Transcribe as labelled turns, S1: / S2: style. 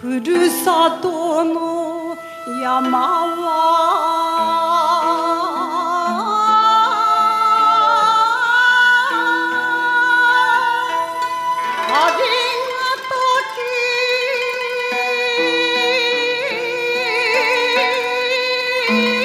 S1: ふるさとの山はありがとき